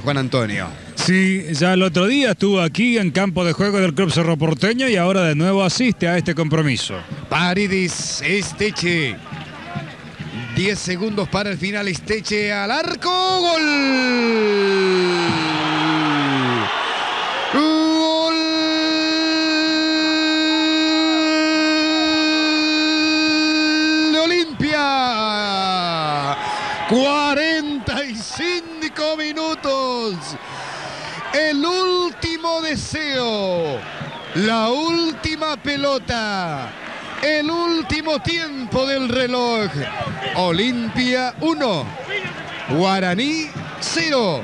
Juan Antonio. Sí, ya el otro día estuvo aquí en campo de juego del Club Cerro Porteño y ahora de nuevo asiste a este compromiso. Paredes, Esteche. 10 segundos para el final, Esteche al arco, gol. Gol de Olimpia. 45 minutos. El último deseo. La última pelota. El último tiempo del reloj. Olimpia 1. Guaraní 0.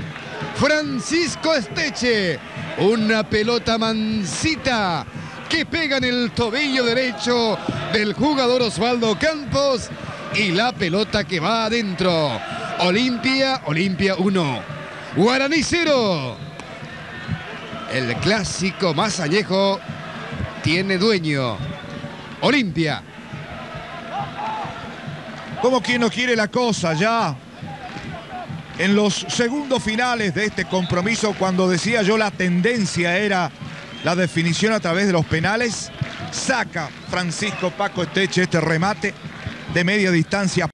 Francisco Esteche. Una pelota mansita que pega en el tobillo derecho del jugador Osvaldo Campos. Y la pelota que va adentro. Olimpia, Olimpia 1. Guaraní 0. El clásico más añejo tiene dueño. Olimpia. Como quien no quiere la cosa ya. En los segundos finales de este compromiso, cuando decía yo la tendencia era la definición a través de los penales, saca Francisco Paco Esteche este remate de media distancia